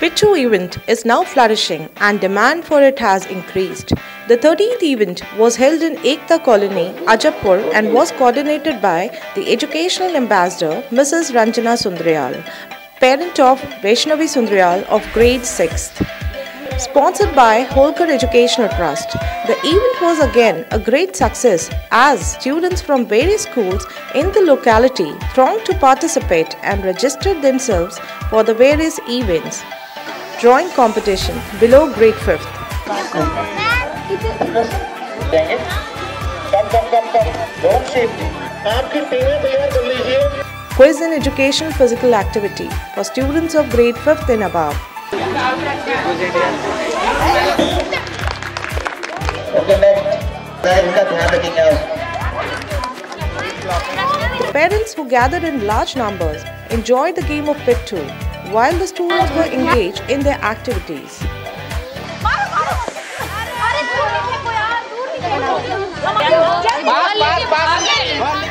Pitthoo event is now flourishing and demand for it has increased. The 13th event was held in Ekta Colony, Ajabpur and was coordinated by the Educational Ambassador Mrs. Ranjana Sundaryal, parent of Vaishnavi Sundaryal of grade 6th. Sponsored by Holkar Educational Trust, the event was again a great success as students from various schools in the locality thronged to participate and registered themselves for the various events. Drawing competition below grade 5th. Quiz and education, physical activity for students of grade 5th and above. Parents who gathered in large numbers enjoyed the game of Pitthoo while the students were engaged in their activities.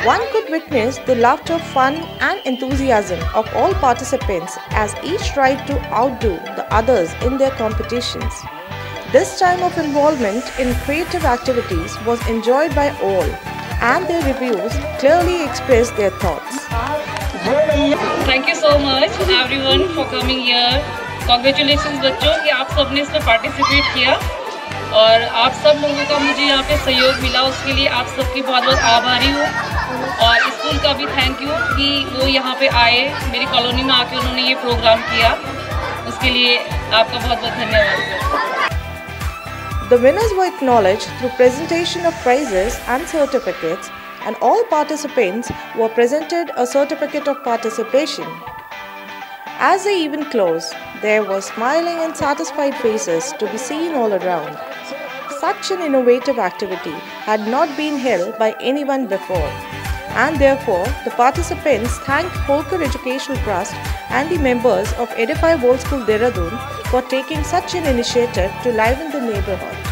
One could witness the laughter, fun, and enthusiasm of all participants as each tried to outdo the others in their competitions. This time of involvement in creative activities was enjoyed by all, and their reviews clearly expressed their thoughts. Thank you so much everyone for coming year congratulation बच्चों कि आप सबने इसमें participate किया। और आप सब लोगों का मुझे यहाँ पे सहयोग मिला उसके लिए आप सबकी बहुत बहुत आभारी हूँ। और स्कूल का भी थैंक यू कि वो यहाँ पे आए मेरी कॉलोनी में आके उन्होंने ये प्रोग्राम किया। उसके लिए आपका बहुत बहुत धन्यवाद। The winners were acknowledged through presentation of prizes and certificates, and all participants were presented a certificate of participation. As the event closed, there were smiling and satisfied faces to be seen all around. Such an innovative activity had not been held by anyone before, and therefore the participants thanked Holkar Educational Trust and the members of Edify World School Dehradun for taking such an initiative to liven the neighborhood.